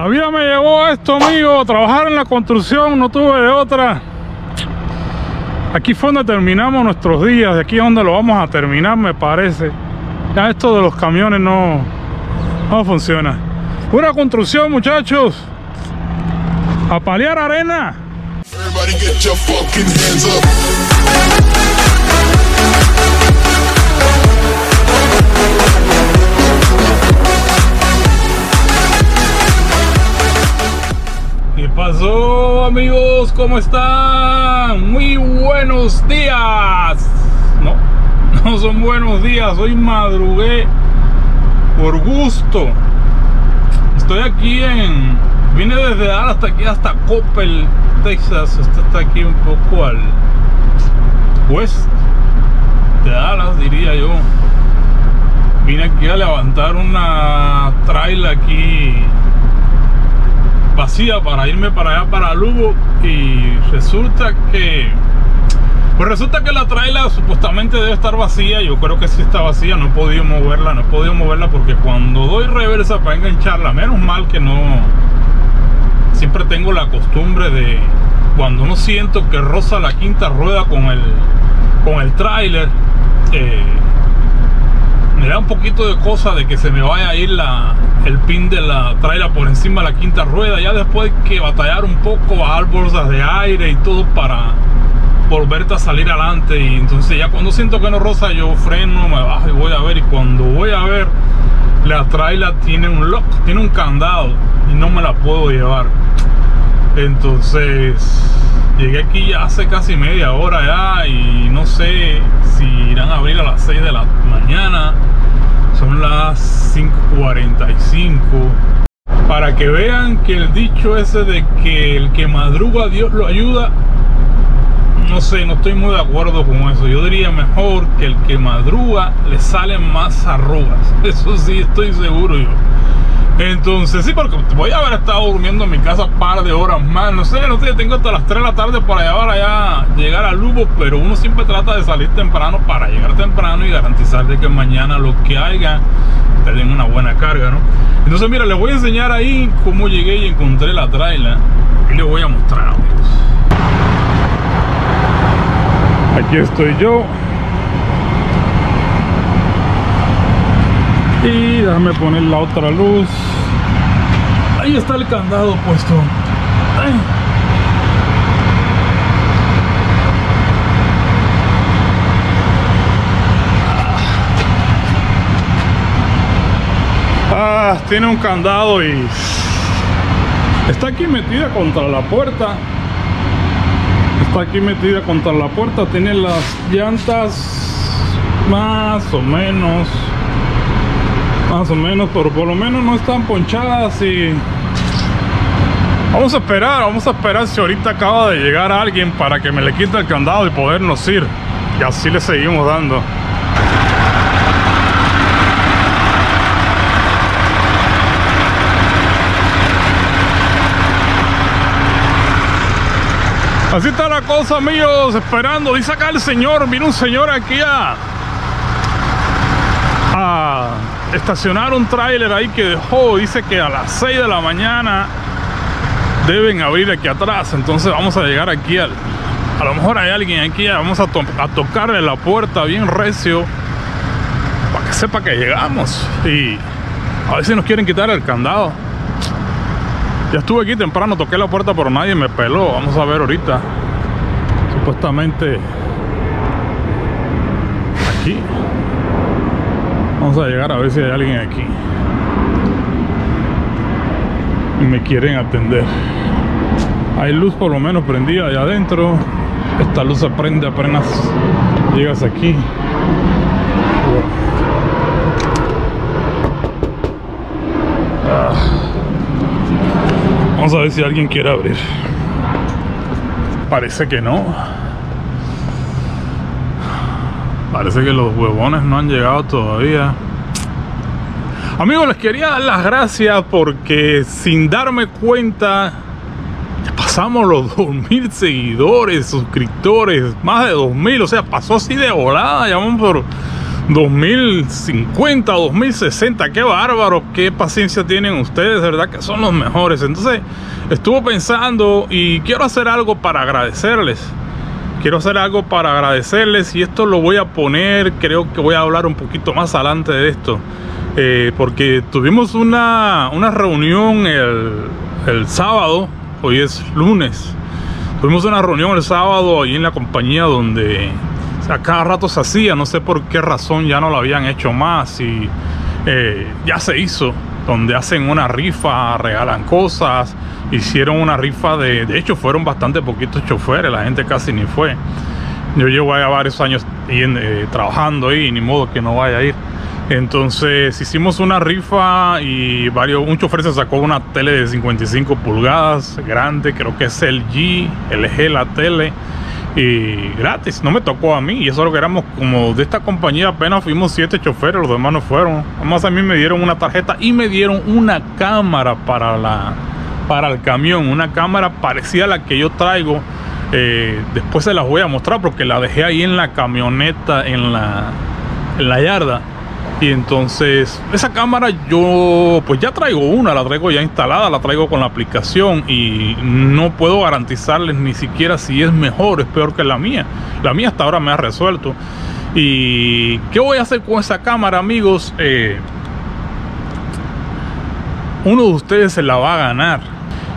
La vida me llevó a esto, amigo. Trabajar en la construcción no tuve de otra. Aquí fue donde terminamos nuestros días. De aquí es donde lo vamos a terminar, me parece. Ya esto de los camiones no, no funciona. Pura construcción, muchachos. A paliar arena. Pasó amigos? ¿Cómo están? Muy buenos días. No, no son buenos días. Hoy madrugué por gusto. Estoy aquí en... Vine desde Dallas hasta aquí, hasta Coppel, Texas. Está aquí un poco al west de Dallas, diría yo. Vine aquí a levantar una trail aquí vacía para irme para allá para Lugo y resulta que pues resulta que la trailer supuestamente debe estar vacía yo creo que sí está vacía no he podido moverla no he podido moverla porque cuando doy reversa para engancharla menos mal que no siempre tengo la costumbre de cuando no siento que roza la quinta rueda con el con el trailer eh, me da un poquito de cosa de que se me vaya a ir la, el pin de la trailer por encima de la quinta rueda. Ya después que batallar un poco, bajar bolsas de aire y todo para volverte a salir adelante. Y entonces ya cuando siento que no rosa, yo freno, me bajo y voy a ver. Y cuando voy a ver, la trailer tiene un lock, tiene un candado y no me la puedo llevar. Entonces llegué aquí ya hace casi media hora ya y no sé si irán a abrir a las 6 de la mañana. Son las 5.45. Para que vean que el dicho ese de que el que madruga Dios lo ayuda, no sé, no estoy muy de acuerdo con eso. Yo diría mejor que el que madruga le salen más arrugas. Eso sí, estoy seguro yo. Entonces, sí, porque voy a haber estado durmiendo en mi casa un par de horas más. No sé, no sé, tengo hasta las 3 de la tarde para llevar allá, llegar a Lugo, pero uno siempre trata de salir temprano para llegar temprano y garantizar de que mañana lo que haya te una buena carga, ¿no? Entonces, mira, les voy a enseñar ahí cómo llegué y encontré la trailer. Y les voy a mostrar, amigos. Aquí estoy yo. Y déjame poner la otra luz. Ahí está el candado puesto. Ah, tiene un candado y está aquí metida contra la puerta. Está aquí metida contra la puerta. Tiene las llantas más o menos más o menos, pero por lo menos no están ponchadas y vamos a esperar, vamos a esperar si ahorita acaba de llegar alguien para que me le quite el candado y podernos ir y así le seguimos dando. Así está la cosa, amigos, esperando. Dice acá el señor, vino un señor aquí a, a estacionar un tráiler ahí que dejó, dice que a las 6 de la mañana deben abrir aquí atrás, entonces vamos a llegar aquí al, a lo mejor hay alguien aquí, vamos a, a tocarle la puerta bien recio para que sepa que llegamos y a ver si nos quieren quitar el candado. Ya estuve aquí temprano, toqué la puerta pero nadie me peló, vamos a ver ahorita. Supuestamente aquí. Vamos a llegar a ver si hay alguien aquí. Y me quieren atender. Hay luz por lo menos prendida allá adentro. Esta luz se prende apenas llegas aquí. Vamos a ver si alguien quiere abrir. Parece que no. Parece que los huevones no han llegado todavía. Amigos, les quería dar las gracias porque sin darme cuenta pasamos los 2000 seguidores, suscriptores, más de 2000, o sea, pasó así de volada, ya vamos por 2050, 2060, qué bárbaro, qué paciencia tienen ustedes, de verdad que son los mejores. Entonces, estuvo pensando y quiero hacer algo para agradecerles. Quiero hacer algo para agradecerles y esto lo voy a poner, creo que voy a hablar un poquito más adelante de esto. Eh, porque tuvimos una, una reunión el, el sábado, hoy es lunes. Tuvimos una reunión el sábado ahí en la compañía donde a cada rato se hacía, no sé por qué razón ya no lo habían hecho más y eh, ya se hizo, donde hacen una rifa, regalan cosas, hicieron una rifa de, de hecho fueron bastante poquitos choferes, la gente casi ni fue. Yo llevo ya varios años eh, trabajando ahí, ni modo que no vaya a ir. Entonces hicimos una rifa y varios, un chofer se sacó una tele de 55 pulgadas, grande, creo que es el G, LG la tele y gratis, no me tocó a mí y eso lo que éramos como de esta compañía apenas fuimos siete choferes, los demás no fueron. Además a mí me dieron una tarjeta y me dieron una cámara para la para el camión, una cámara parecida a la que yo traigo. Eh, después se las voy a mostrar porque la dejé ahí en la camioneta en la en la yarda. Y entonces, esa cámara yo pues ya traigo una, la traigo ya instalada, la traigo con la aplicación y no puedo garantizarles ni siquiera si es mejor, es peor que la mía. La mía hasta ahora me ha resuelto. ¿Y qué voy a hacer con esa cámara, amigos? Eh, uno de ustedes se la va a ganar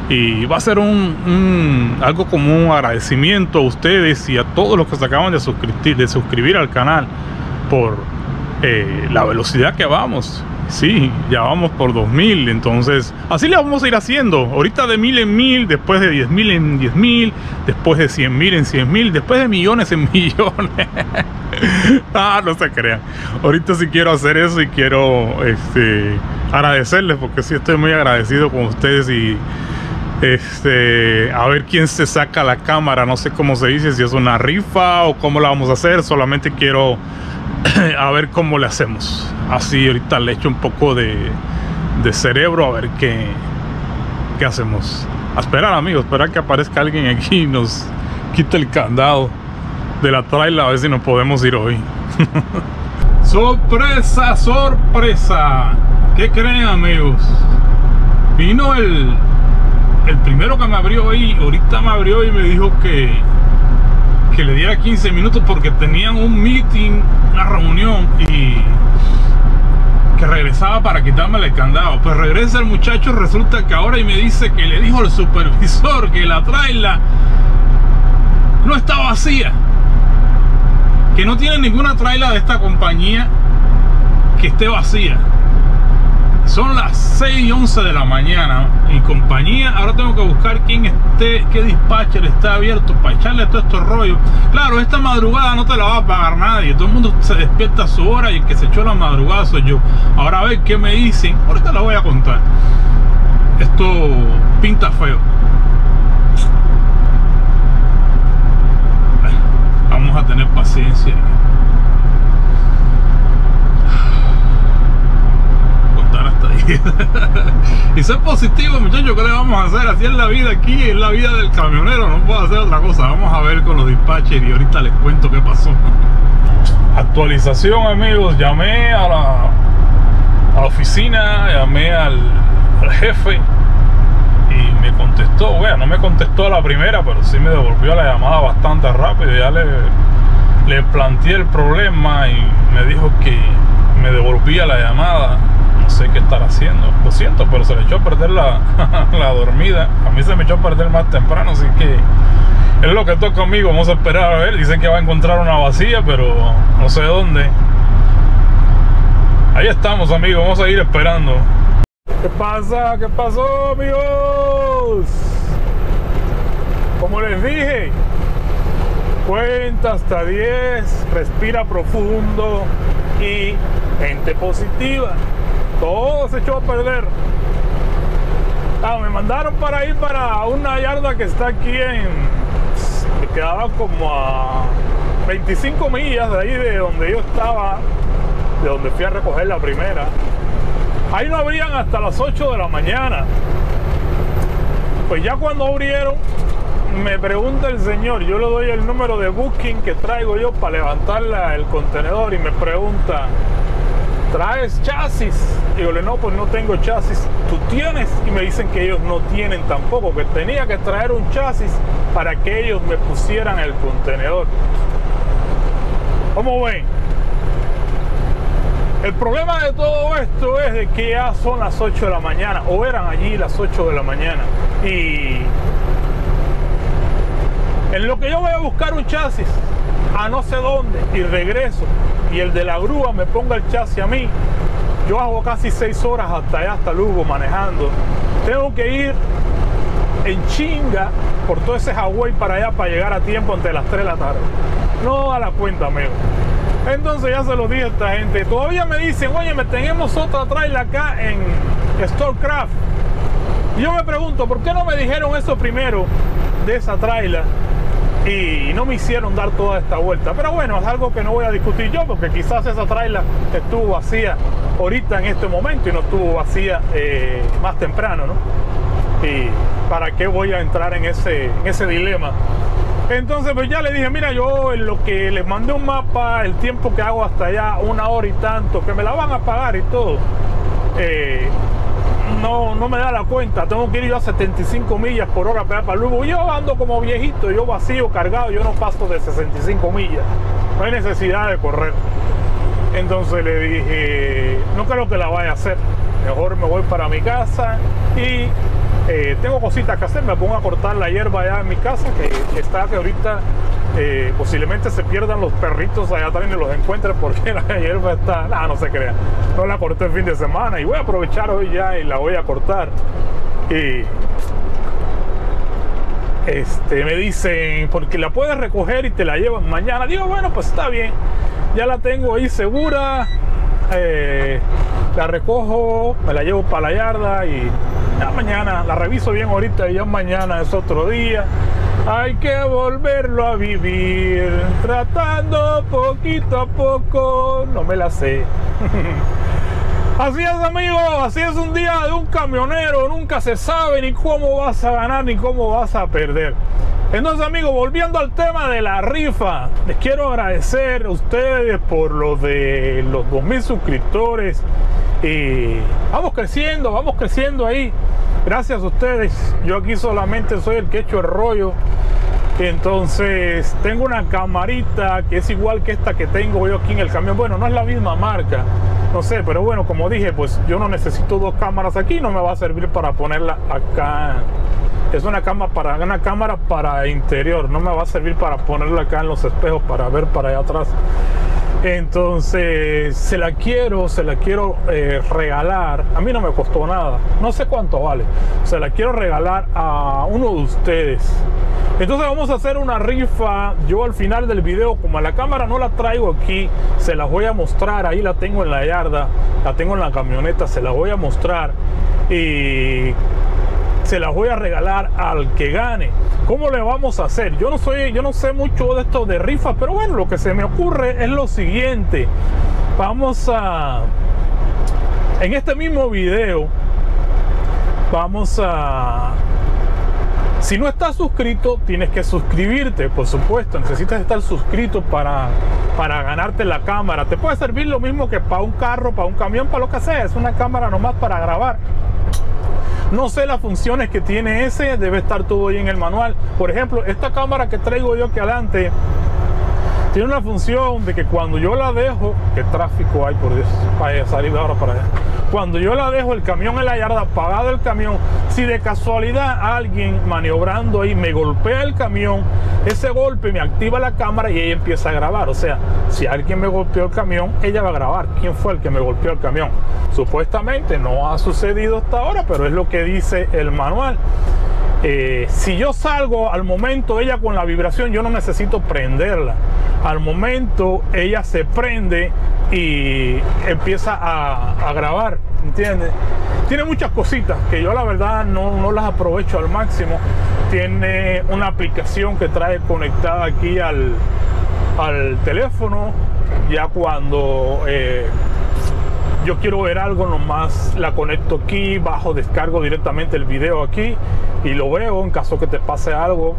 y va a ser un, un, algo como un agradecimiento a ustedes y a todos los que se acaban de suscribir, de suscribir al canal por eh, la velocidad que vamos. Sí, ya vamos por 2000, entonces así le vamos a ir haciendo. Ahorita de mil en mil, después de 10 mil en 10 mil, después de 100 mil en 100 mil, después de millones en millones. ah, no se crean. Ahorita sí quiero hacer eso y quiero este, agradecerles porque sí estoy muy agradecido con ustedes y este, a ver quién se saca la cámara. No sé cómo se dice, si es una rifa o cómo la vamos a hacer. Solamente quiero a ver cómo le hacemos. Así ahorita le echo un poco de, de cerebro a ver qué, qué hacemos. A esperar amigos, esperar que aparezca alguien aquí y nos quite el candado de la trailer a ver si nos podemos ir hoy. sorpresa, sorpresa. ¿Qué creen amigos? Vino el, el primero que me abrió hoy, ahorita me abrió y me dijo que que le diera 15 minutos porque tenían un meeting, una reunión y que regresaba para quitarme el candado. Pues regresa el muchacho, resulta que ahora y me dice que le dijo el supervisor que la traila no está vacía. Que no tiene ninguna traila de esta compañía que esté vacía. Son las 6 y 11 de la mañana. Mi compañía, ahora tengo que buscar quién esté, qué dispatcher está abierto para echarle todo estos rollos. Claro, esta madrugada no te la va a pagar nadie. Todo el mundo se despierta a su hora y el que se echó la madrugada soy yo. Ahora a ver qué me dicen. Ahorita la voy a contar. Esto pinta feo. Vamos a tener paciencia. y ser positivo, muchachos, ¿qué le vamos a hacer? Así es la vida aquí, es la vida del camionero, no puedo hacer otra cosa. Vamos a ver con los dispatchers y ahorita les cuento qué pasó. Actualización, amigos, llamé a la, a la oficina, llamé al, jefe y me contestó, bueno, no me contestó a la primera, pero sí me devolvió la llamada bastante rápido. Ya le, le planteé el problema y me dijo que me devolvía la llamada no sé qué estar haciendo. Lo siento, pero se le echó a perder la, la dormida. A mí se me echó a perder más temprano, así que es lo que toca conmigo. Vamos a esperar a ver. Dicen que va a encontrar una vacía, pero no sé dónde. Ahí estamos, amigos. Vamos a ir esperando. ¿Qué pasa? ¿Qué pasó, amigos? Como les dije, cuenta hasta 10, respira profundo y mente positiva todo se echó a perder. Ah, me mandaron para ir para una yarda que está aquí en. Me quedaba como a 25 millas de ahí de donde yo estaba, de donde fui a recoger la primera. Ahí no abrían hasta las 8 de la mañana. Pues ya cuando abrieron, me pregunta el señor, yo le doy el número de booking que traigo yo para levantar el contenedor y me pregunta, ¿traes chasis? Digo, no, pues no tengo chasis. ¿Tú tienes? Y me dicen que ellos no tienen tampoco, que tenía que traer un chasis para que ellos me pusieran el contenedor. ¿Cómo ven? El problema de todo esto es de que ya son las 8 de la mañana, o eran allí las 8 de la mañana. Y en lo que yo voy a buscar un chasis a no sé dónde y regreso y el de la grúa me ponga el chasis a mí, yo hago casi 6 horas hasta allá, hasta Lugo manejando. Tengo que ir en chinga por todo ese Hawái para allá para llegar a tiempo ante las 3 de la tarde. No da la cuenta, amigo. Entonces ya se lo dije a esta gente. Todavía me dicen, oye, me tenemos otra trailer acá en Storecraft. Y yo me pregunto, ¿por qué no me dijeron eso primero de esa trailer? Y no me hicieron dar toda esta vuelta. Pero bueno, es algo que no voy a discutir yo, porque quizás esa trailer estuvo vacía ahorita en este momento y no estuvo vacía eh, más temprano, ¿no? y para qué voy a entrar en ese, ese dilema. Entonces, pues ya le dije, mira, yo en lo que les mandé un mapa, el tiempo que hago hasta allá, una hora y tanto, que me la van a pagar y todo, eh, no, no me da la cuenta. Tengo que ir yo a 75 millas por hora para para Lugo. Yo ando como viejito, yo vacío, cargado, yo no paso de 65 millas. No hay necesidad de correr. Entonces le dije, no creo que la vaya a hacer. Mejor me voy para mi casa y eh, tengo cositas que hacer. Me pongo a cortar la hierba allá en mi casa, que está que ahorita eh, posiblemente se pierdan los perritos allá también y los encuentre porque la hierba está, nada, no se crea. No la corté el fin de semana y voy a aprovechar hoy ya y la voy a cortar. Y este, me dicen, porque la puedes recoger y te la llevan mañana. Digo, bueno, pues está bien. Ya la tengo ahí segura. eh, la recojo, me la llevo para la yarda y ya mañana la reviso bien ahorita y ya mañana es otro día. Hay que volverlo a vivir, tratando poquito a poco. No me la sé. Así es, amigos, así es un día de un camionero. Nunca se sabe ni cómo vas a ganar ni cómo vas a perder. Entonces, amigos, volviendo al tema de la rifa, les quiero agradecer a ustedes por lo de los 2000 suscriptores. Y vamos creciendo, vamos creciendo ahí. Gracias a ustedes. Yo aquí solamente soy el que echo el rollo. Entonces tengo una camarita que es igual que esta que tengo yo aquí en el camión. Bueno, no es la misma marca, no sé, pero bueno, como dije, pues yo no necesito dos cámaras aquí, no me va a servir para ponerla acá. Es una cámara para una cámara para interior, no me va a servir para ponerla acá en los espejos para ver para allá atrás. Entonces, se la quiero, se la quiero eh, regalar. A mí no me costó nada, no sé cuánto vale. Se la quiero regalar a uno de ustedes. Entonces vamos a hacer una rifa. Yo al final del video, como la cámara no la traigo aquí, se las voy a mostrar. Ahí la tengo en la yarda, la tengo en la camioneta, se la voy a mostrar. Y se las voy a regalar al que gane. ¿Cómo le vamos a hacer? Yo no soy, yo no sé mucho de esto de rifas, pero bueno, lo que se me ocurre es lo siguiente. Vamos a en este mismo video vamos a si no estás suscrito, tienes que suscribirte, por supuesto. Necesitas estar suscrito para, para ganarte la cámara. Te puede servir lo mismo que para un carro, para un camión, para lo que sea. Es una cámara nomás para grabar. No sé las funciones que tiene ese, debe estar todo ahí en el manual. Por ejemplo, esta cámara que traigo yo aquí adelante tiene una función de que cuando yo la dejo, qué tráfico hay por Dios, para salir de ahora para allá. Cuando yo la dejo el camión en la yarda, apagado el camión, si de casualidad alguien maniobrando ahí me golpea el camión, ese golpe me activa la cámara y ella empieza a grabar. O sea, si alguien me golpeó el camión, ella va a grabar quién fue el que me golpeó el camión. Supuestamente no ha sucedido hasta ahora, pero es lo que dice el manual. Eh, si yo salgo al momento ella con la vibración, yo no necesito prenderla. Al momento ella se prende y empieza a, grabar, ¿entiendes? Tiene muchas cositas que yo la verdad no, no, las aprovecho al máximo. Tiene una aplicación que trae conectada aquí al, al teléfono, ya cuando... Eh, yo quiero ver algo nomás, la conecto aquí, bajo, descargo directamente el video aquí y lo veo en caso que te pase algo.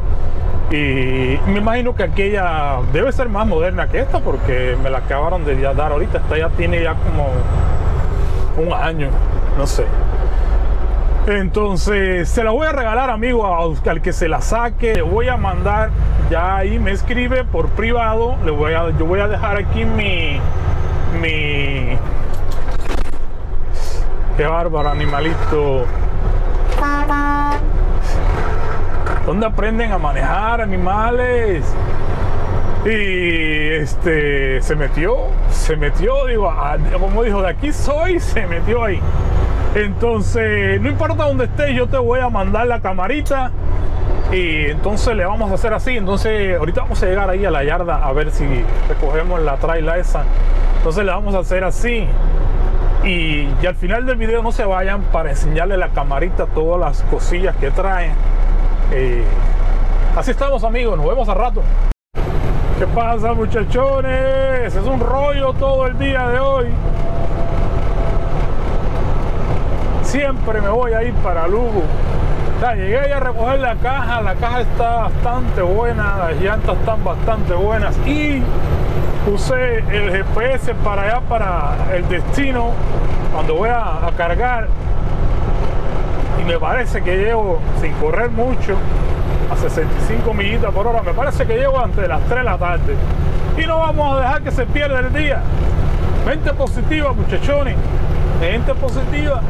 Y me imagino que aquella debe ser más moderna que esta porque me la acabaron de dar ahorita. Esta ya tiene ya como un año, no sé. Entonces, se la voy a regalar, amigo, al que se la saque. Le voy a mandar, ya ahí me escribe por privado. Le voy a, yo voy a dejar aquí mi, mi. Qué bárbaro, animalito. ¿Dónde aprenden a manejar animales? Y este se metió, se metió, digo, como dijo, de aquí soy, se metió ahí. Entonces, no importa dónde estés, yo te voy a mandar la camarita. Y entonces le vamos a hacer así. Entonces, ahorita vamos a llegar ahí a la yarda a ver si recogemos la traila esa. Entonces le vamos a hacer así. Y, y al final del video no se vayan para enseñarle la camarita todas las cosillas que traen. Eh, así estamos amigos, nos vemos a rato. ¿Qué pasa muchachones? Es un rollo todo el día de hoy. Siempre me voy a ir para Lugo. Ya, llegué a recoger la caja, la caja está bastante buena, las llantas están bastante buenas y usé el GPS para allá, para el destino, cuando voy a, a cargar y me parece que llevo sin correr mucho a 65 millitas por hora. Me parece que llevo antes de las 3 de la tarde. Y no vamos a dejar que se pierda el día. Mente positiva, muchachones. Mente positiva.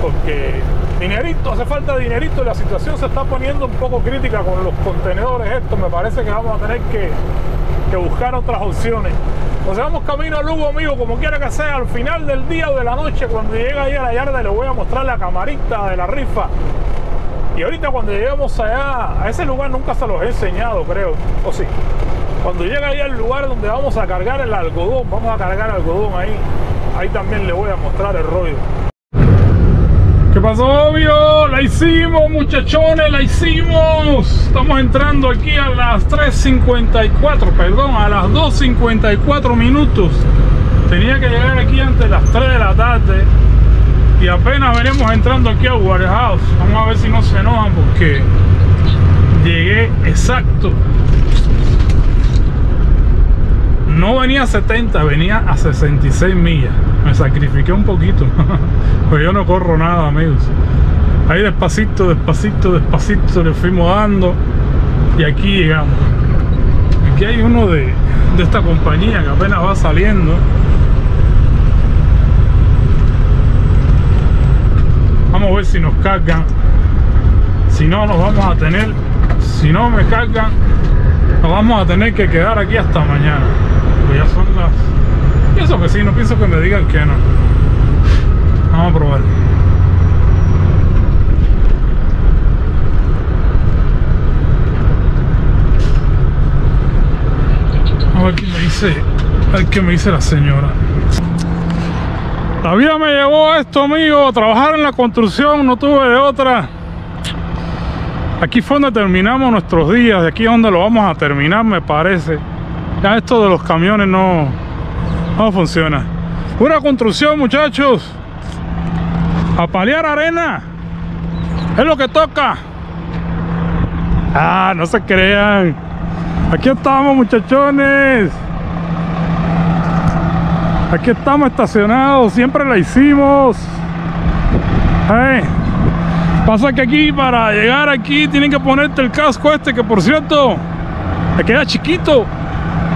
Porque dinerito, hace falta dinerito y la situación se está poniendo un poco crítica con los contenedores estos. Me parece que vamos a tener que, buscar otras opciones. Nos vamos camino a Lugo, amigo, como quiera que sea, al final del día o de la noche, cuando llegue ahí a la yarda, le voy a mostrar la camarita de la rifa. Y ahorita cuando lleguemos allá, a ese lugar nunca se los he enseñado, creo, o sí. Cuando llegue ahí al lugar donde vamos a cargar el algodón, vamos a cargar algodón ahí, ahí también le voy a mostrar el rollo. ¿Qué pasó, obvio? La hicimos, muchachones, la hicimos. Estamos entrando aquí a las 3.54, perdón, a las 2.54 minutos. Tenía que llegar aquí antes de las 3 de la tarde. Y apenas venimos entrando aquí a Warehouse. Vamos a ver si no se enojan porque llegué exacto. No venía a 70, venía a 66 millas. Me sacrifiqué un poquito. pues yo no corro nada, amigos. Ahí despacito, despacito, despacito le fuimos dando. Y aquí llegamos. Aquí hay uno de, de esta compañía que apenas va saliendo. Vamos a ver si nos cargan. Si no, nos vamos a tener. Si no me cargan, nos vamos a tener que quedar aquí hasta mañana. Ya son las. Pienso que sí, no pienso que me digan que no. Vamos a probar. A ver qué me dice. A ver me dice la señora. La vida me llevó a esto, amigo. Trabajar en la construcción, no tuve de otra. Aquí fue donde terminamos nuestros días. De aquí es donde lo vamos a terminar, me parece. Ya esto de los camiones no, no funciona. Pura construcción, muchachos. A paliar arena. Es lo que toca. Ah, no se crean. Aquí estamos, muchachones. Aquí estamos estacionados. Siempre la hicimos. Hey. Pasa que aquí para llegar aquí tienen que ponerte el casco este que por cierto me queda chiquito.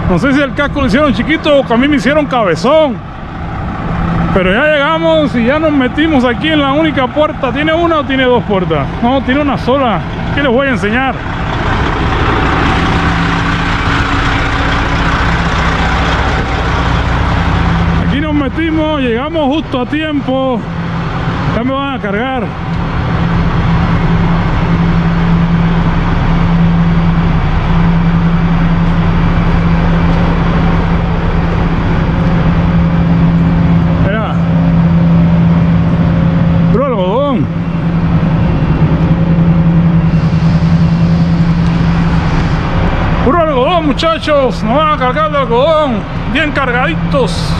No sé si el casco lo hicieron chiquito o a mí me hicieron cabezón. Pero ya llegamos y ya nos metimos aquí en la única puerta. ¿Tiene una o tiene dos puertas? No, tiene una sola. ¿Qué les voy a enseñar? Aquí nos metimos, llegamos justo a tiempo. Ya me van a cargar. Mira. Puro algodón. Puro algodón, muchachos. Nos van a cargar de algodón. Bien cargaditos.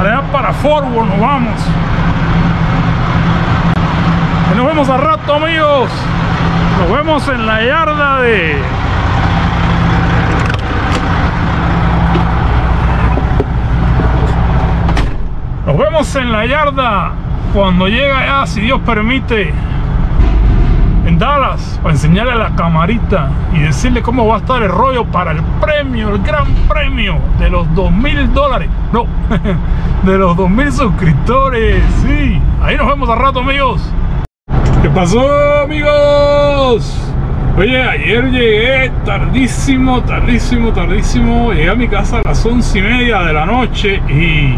Allá para Forward nos vamos. Y nos vemos a rato amigos. Nos vemos en la yarda de Nos vemos en la yarda cuando llega ya, si Dios permite, en Dallas para enseñarle la camarita y decirle cómo va a estar el rollo para el premio, el gran premio de los dos mil dólares. No, de los dos mil suscriptores. Sí, ahí nos vemos a rato, amigos. ¿Qué pasó, amigos? Oye, ayer llegué tardísimo, tardísimo, tardísimo. Llegué a mi casa a las once y media de la noche y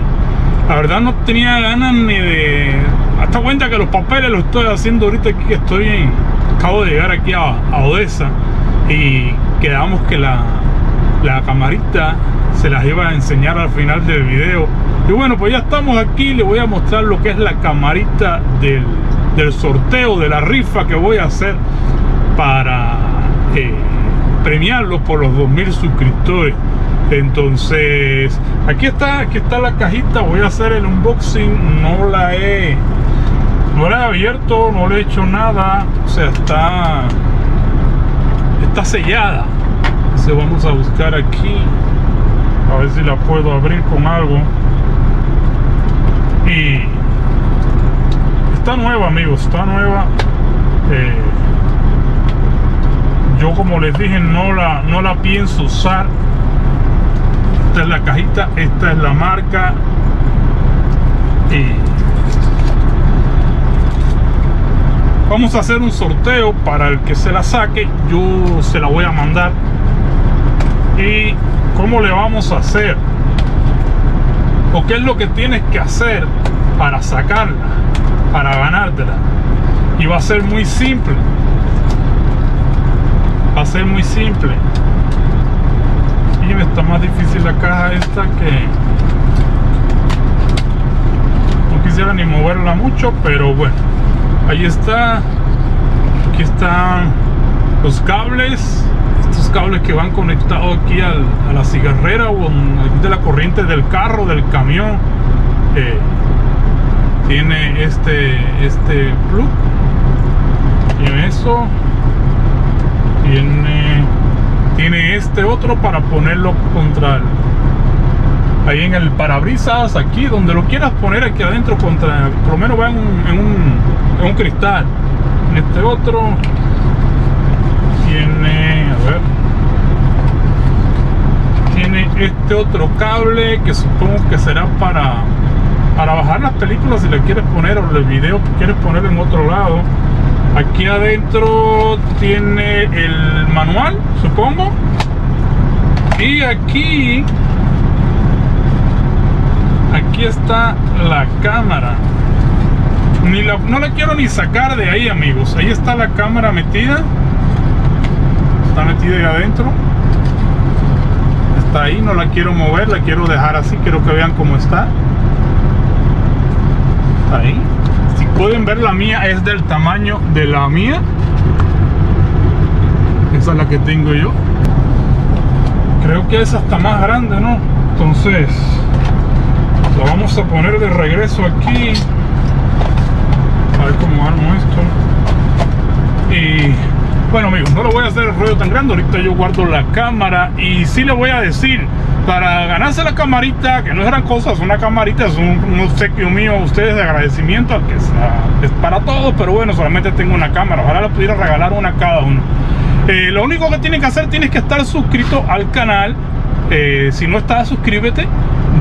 la verdad no tenía ganas ni de... Hasta cuenta que los papeles los estoy haciendo ahorita aquí que estoy en... Acabo de llegar aquí a, a Odessa y quedamos que la, la camarita se las iba a enseñar al final del video. Y bueno, pues ya estamos aquí, les voy a mostrar lo que es la camarita del, del sorteo, de la rifa que voy a hacer para eh, premiarlos por los 2000 suscriptores. Entonces, aquí está, aquí está la cajita. Voy a hacer el unboxing. No la he, no la he abierto, no le he hecho nada. O sea, está, está sellada. Entonces vamos a buscar aquí. A ver si la puedo abrir con algo. Y está nueva, amigos. Está nueva. Eh, yo como les dije no la no la pienso usar esta es la cajita esta es la marca y vamos a hacer un sorteo para el que se la saque yo se la voy a mandar. Y cómo le vamos a hacer o qué es lo que tienes que hacer para sacarla para ganártela y va a ser muy simple. Va a ser muy simple. Y me está más difícil la caja esta que no quisiera ni moverla mucho pero bueno ahí está. Aquí están los cables. Estos cables que van conectados aquí al, a la cigarrera o de la corriente del carro del camión. Eh, tiene este este plug. Tiene eso. Tiene tiene este otro para ponerlo contra el ahí en el parabrisas aquí donde lo quieras poner aquí adentro contra por lo menos va en un, en un, en un cristal. Este otro tiene a ver. Tiene este otro cable que supongo que será para para bajar las películas si le quieres poner o el video que quieres poner en otro lado. Aquí adentro tiene el manual supongo. Y aquí aquí está la cámara ni la, no la quiero ni sacar de ahí amigos. Ahí está la cámara metida. Está metida ahí adentro. Está ahí no la quiero mover la quiero dejar así quiero que vean cómo está. Está ahí. Si pueden ver la mía es del tamaño de la mía. Esa es la que tengo yo. Creo que esa está más grande no entonces la vamos a poner de regreso aquí ver cómo armo esto. Y bueno amigos no lo voy a hacer el rollo tan grande ahorita yo guardo la cámara y sí le voy a decir para ganarse la camarita que no es gran cosa es una camarita es un, un obsequio mío a ustedes de agradecimiento que sea, es para todos pero bueno solamente tengo una cámara ojalá le pudiera regalar una a cada uno. Eh, lo único que tienen que hacer tienes que estar suscrito al canal eh, si no estás suscríbete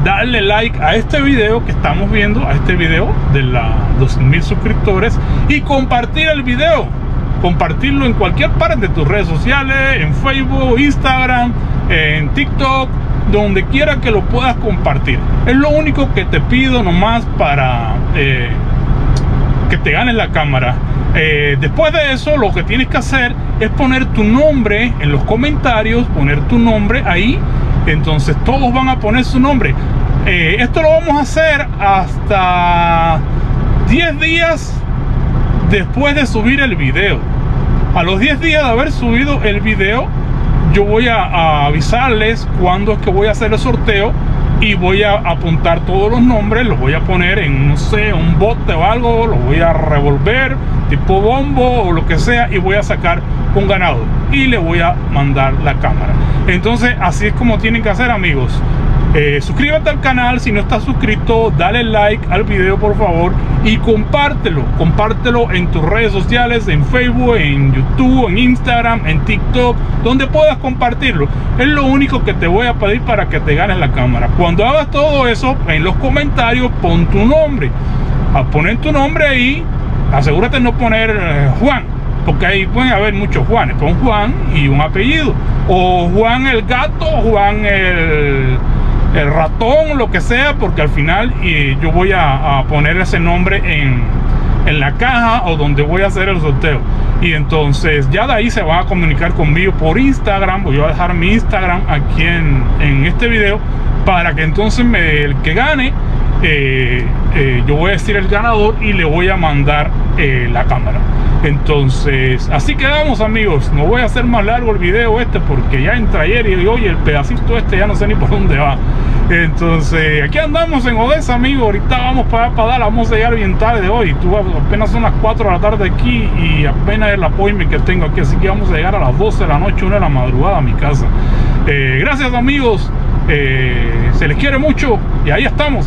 darle like a este video que estamos viendo a este video de la 2000 suscriptores y compartir el video. Compartirlo en cualquier parte de tus redes sociales en Facebook Instagram en TikTok donde quiera que lo puedas compartir. Es lo único que te pido nomás para eh, que te ganes la cámara. Eh, después de eso lo que tienes que hacer es poner tu nombre en los comentarios poner tu nombre ahí entonces todos van a poner su nombre. Eh, esto lo vamos a hacer hasta 10 días después de subir el video. A los 10 días de haber subido el video yo voy a, a avisarles cuándo es que voy a hacer el sorteo y voy a apuntar todos los nombres, los voy a poner en, no sé, un bote o algo, los voy a revolver, tipo bombo o lo que sea, y voy a sacar un ganado y le voy a mandar la cámara. Entonces, así es como tienen que hacer, amigos. Eh, suscríbete al canal si no estás suscrito, dale like al video por favor y compártelo, compártelo en tus redes sociales, en Facebook, en YouTube, en Instagram, en TikTok, donde puedas compartirlo. Es lo único que te voy a pedir para que te ganes la cámara. Cuando hagas todo eso, en los comentarios pon tu nombre. A poner tu nombre ahí, asegúrate de no poner eh, Juan, porque ahí pueden haber muchos Juanes. Pon Juan y un apellido. O Juan el gato, Juan el ratón, lo que sea, porque al final yo voy a, poner ese nombre en, en, la caja o donde voy a hacer el sorteo. Y entonces ya de ahí se va a comunicar conmigo por Instagram. Voy a dejar mi Instagram aquí en, en este video para que entonces me, el que gane, eh, eh, yo voy a decir el ganador y le voy a mandar eh, la cámara. Entonces, así quedamos amigos. No voy a hacer más largo el video este porque ya entra ayer y hoy el pedacito este ya no sé ni por dónde va. Entonces, aquí andamos en Odessa, amigos. Ahorita vamos para, para dar, vamos a llegar bien tarde hoy. Tú, apenas son las 4 de la tarde aquí y apenas el apoyo que tengo aquí. Así que vamos a llegar a las 12 de la noche, 1 de la madrugada a mi casa. Eh, gracias, amigos. Eh, se les quiere mucho y ahí estamos.